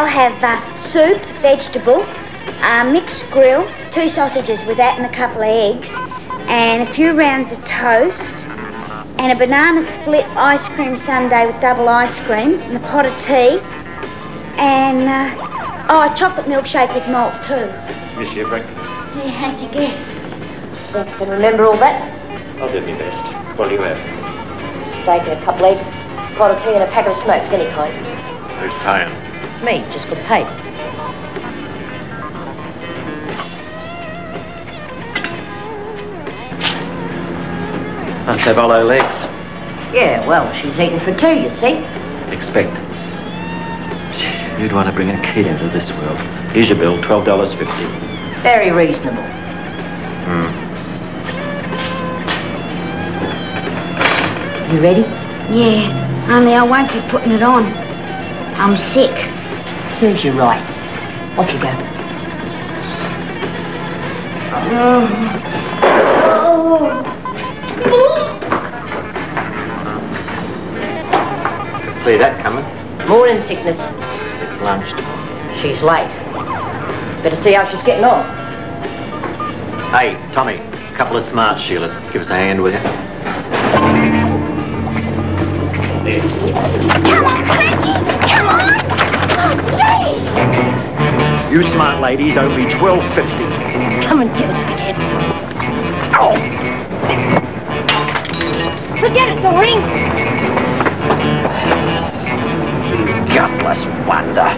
have uh, soup, vegetable, uh, mixed grill, two sausages with that and a couple of eggs, and a few rounds of toast, and a banana split ice cream sundae with double ice cream, and a pot of tea, and uh, oh, a chocolate milkshake with malt too. Miss your breakfast. Yeah, how'd you guess? You can remember all that? I'll do my best. What do you have? Steak and a couple of eggs, pot of tea and a pack of smokes, any kind. Who's paying? Me, just got pay. Must have hollow legs. Yeah, well, she's eating for two, you see. Expect. You'd want to bring a kid into this world. Here's your bill, twelve dollars fifty. Very reasonable. Hmm. You ready? Yeah, only I won't be putting it on. I'm sick. Serves you right. Off you go. See that coming? Morning sickness. It's lunchtime. She's late. Better see how she's getting on. Hey, Tommy, a couple of smart Sheilas. Give us a hand with you. There. Come on, Franky! Come on! You smart ladies owe me twelve fifty. Come and get it, big head. Oh. Forget it, Doreen. Gutless wonder.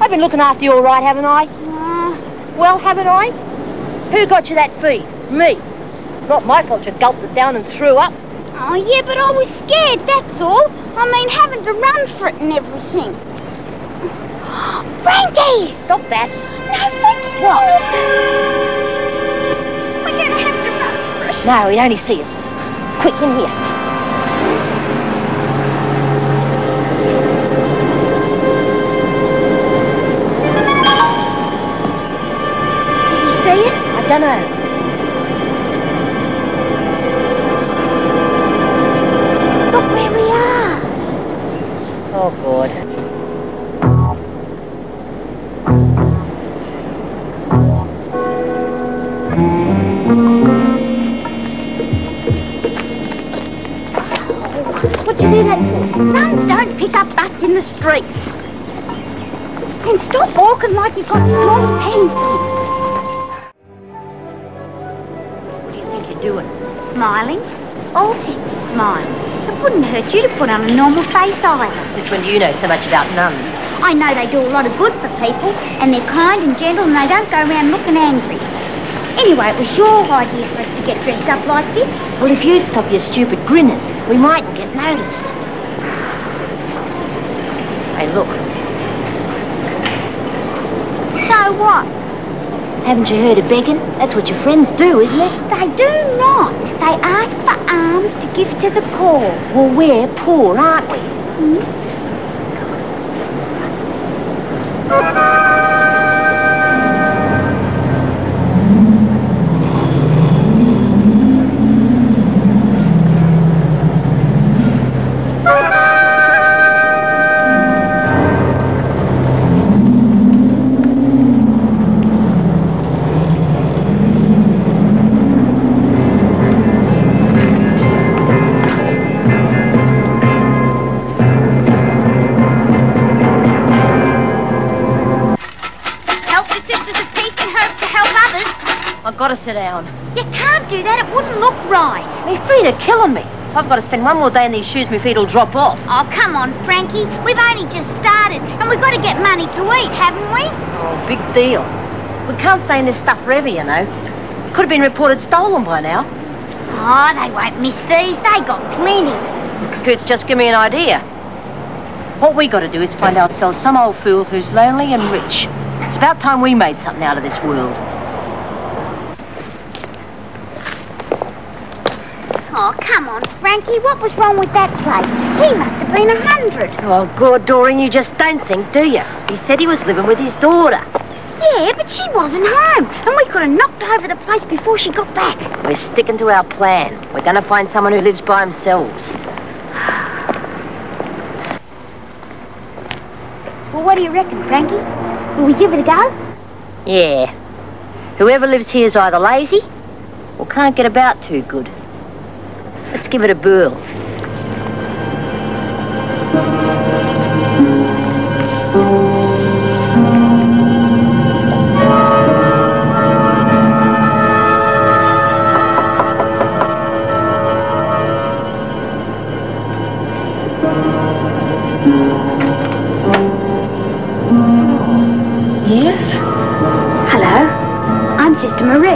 I've been looking after you all right, haven't I? Uh. Well, haven't I? Who got you that feed? Me. Not my fault you gulped it down and threw up. Oh, yeah, but I was scared, that's all. I mean, having to run for it and everything. Franky! Stop that. No, Franky, What? We're going to have to run for it. No, he'd only see us. Quick, in here. Did you see it? I don't know. Pick up butts in the streets. And stop walking like you've got lost pants on. What do you think you're doing? Smiling? All sisters smile. It wouldn't hurt you to put on a normal face either. Since when do you know so much about nuns? I know they do a lot of good for people, and they're kind and gentle, and they don't go around looking angry. Anyway, it was your idea for us to get dressed up like this. Well, if you'd stop your stupid grinning, we mightn't get noticed. Hey, look. So what? Haven't you heard of begging? That's what your friends do, isn't it? They do not. They ask for alms to give to the poor. Well, we're poor, aren't we? Hmm? I've got to sit down. You can't do that. It wouldn't look right. My feet are killing me. I've got to spend one more day in these shoes, my feet will drop off. Oh, come on, Franky. We've only just started, and we've got to get money to eat, haven't we? Oh, big deal. We can't stay in this stuff forever, you know. Could have been reported stolen by now. Oh, they won't miss these. They got plenty. Kurt's just give me an idea. What we got to do is find ourselves some old fool who's lonely and rich. It's about time we made something out of this world. Oh, come on, Franky. What was wrong with that place? He must have been a hundred. Oh, God, Doreen, you just don't think, do you? He said he was living with his daughter. Yeah, but she wasn't home, and we could have knocked over the place before she got back. We're sticking to our plan. We're going to find someone who lives by themselves. Well, what do you reckon, Franky? Will we give it a go? Yeah. Whoever lives here's either lazy or can't get about too good. Let's give it a whirl. Yes? Hello. I'm Sister Marie,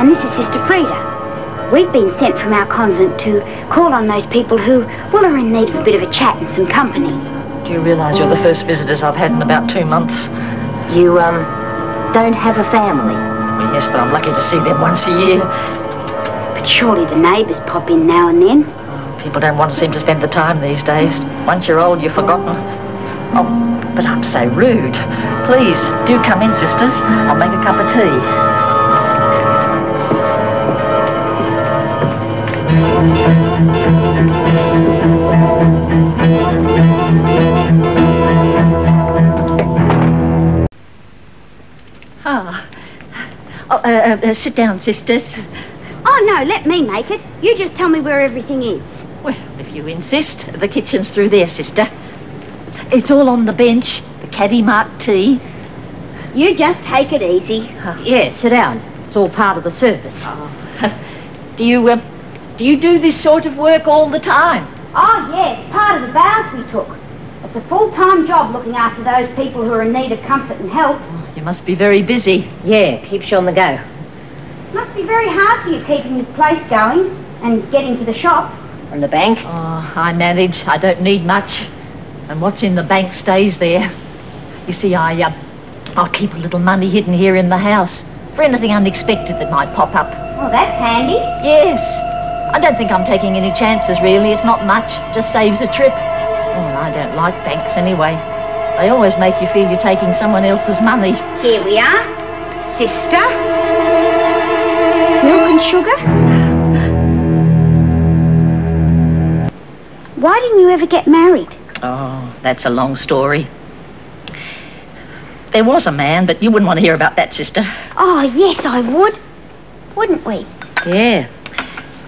and this is Sister Freda. We've been sent from our convent to call on those people who, well, are in need of a bit of a chat and some company. Do you realise you're the first visitors I've had in about two months? You, um, don't have a family. Yes, but I'm lucky to see them once a year. But surely the neighbours pop in now and then. People don't want to seem to spend the time these days. Once you're old, you're forgotten. Oh, but I'm so rude. Please, do come in, sisters. I'll make a cup of tea. Uh, uh, uh, sit down, sisters. Oh, no, let me make it. You just tell me where everything is. Well, if you insist, the kitchen's through there, sister. It's all on the bench. The caddy marked tea. You just take it easy. Yeah, sit down. It's all part of the service. Do you, um, do you do this sort of work all the time? Oh, yeah, part of the vows we took. It's a full-time job looking after those people who are in need of comfort and help. You must be very busy. Yeah, keeps you on the go. Must be very hard for you keeping this place going and getting to the shops. From the bank. Oh, I manage. I don't need much. And what's in the bank stays there. You see, I, uh, I'll keep a little money hidden here in the house for anything unexpected that might pop up. Oh, that's handy. Yes. I don't think I'm taking any chances, really. It's not much. Just saves a trip. Oh, and I don't like banks anyway. They always make you feel you're taking someone else's money. Here we are. Sister. Milk and sugar? Why didn't you ever get married? Oh, that's a long story. There was a man, but you wouldn't want to hear about that, sister. Oh, yes, I would. Wouldn't we? Yeah.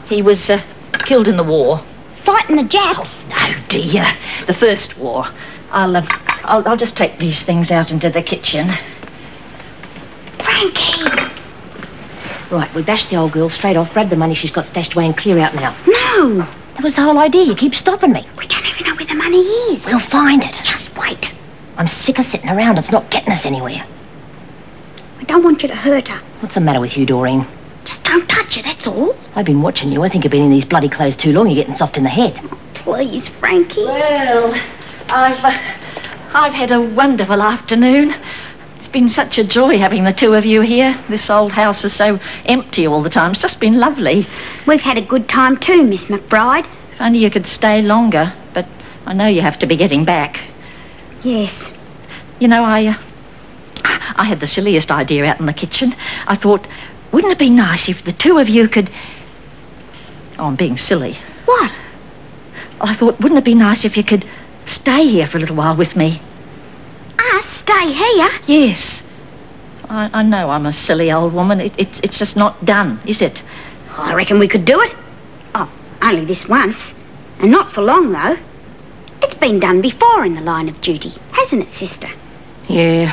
He was uh, killed in the war. Fighting the Japs. No, dear. The first war. I'll, uh, I'll, I'll just take these things out into the kitchen. Franky. Right, we bash the old girl straight off, grab the money she's got stashed away and clear out now. No. That was the whole idea. You keep stopping me. We don't even know where the money is. We'll find it. Just wait. I'm sick of sitting around. It's not getting us anywhere. I don't want you to hurt her. What's the matter with you, Doreen? Just don't touch her, that's all. I've been watching you. I think you've been in these bloody clothes too long. You're getting soft in the head. Please, Franky. Well, I've, uh, I've had a wonderful afternoon. It's been such a joy having the two of you here. This old house is so empty all the time. It's just been lovely. We've had a good time too, Miss McBride. If only you could stay longer, but I know you have to be getting back. Yes. You know, I, uh, I had the silliest idea out in the kitchen. I thought, wouldn't it be nice if the two of you could... Oh, I'm being silly. What? I thought, wouldn't it be nice if you could stay here for a little while with me? Stay here? Yes. I, I know I'm a silly old woman. It, it's, it's just not done, is it? Oh, I reckon we could do it. Oh, only this once. And not for long, though. It's been done before in the line of duty, hasn't it, sister? Yeah.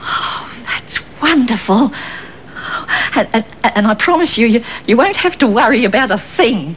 Oh, that's wonderful. And, and, and I promise you, you, you won't have to worry about a thing.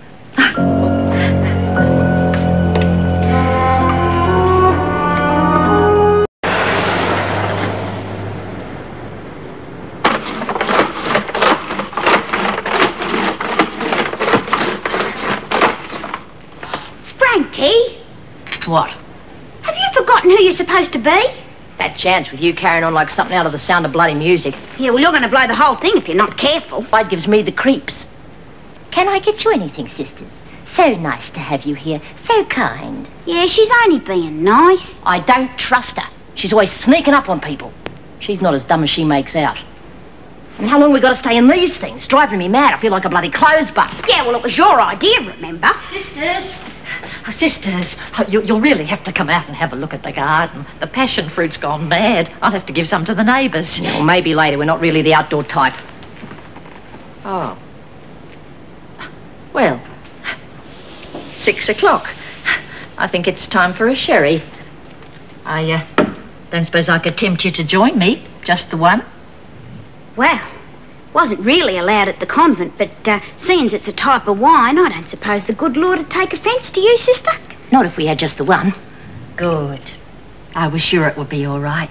Be? Bad chance with you carrying on like something out of the sound of bloody music. Yeah, well, you're going to blow the whole thing if you're not careful. Bud gives me the creeps. Can I get you anything, sisters? So nice to have you here. So kind. Yeah, she's only being nice. I don't trust her. She's always sneaking up on people. She's not as dumb as she makes out. And how long we got to stay in these things? Driving me mad. I feel like a bloody clothes bus. Yeah, well, it was your idea, remember? Sisters, sisters, you, you'll really have to come out and have a look at the garden. The passion fruit's gone mad. I'll have to give some to the neighbours. Or maybe later. We're not really the outdoor type. Oh. Well, six o'clock. I think it's time for a sherry. I uh, don't suppose I could tempt you to join me, just the one. Well, wasn't really allowed at the convent, but uh, seeing as it's a type of wine, I don't suppose the good Lord would take offence to you, sister. Not if we had just the one. Good. I was sure it would be all right.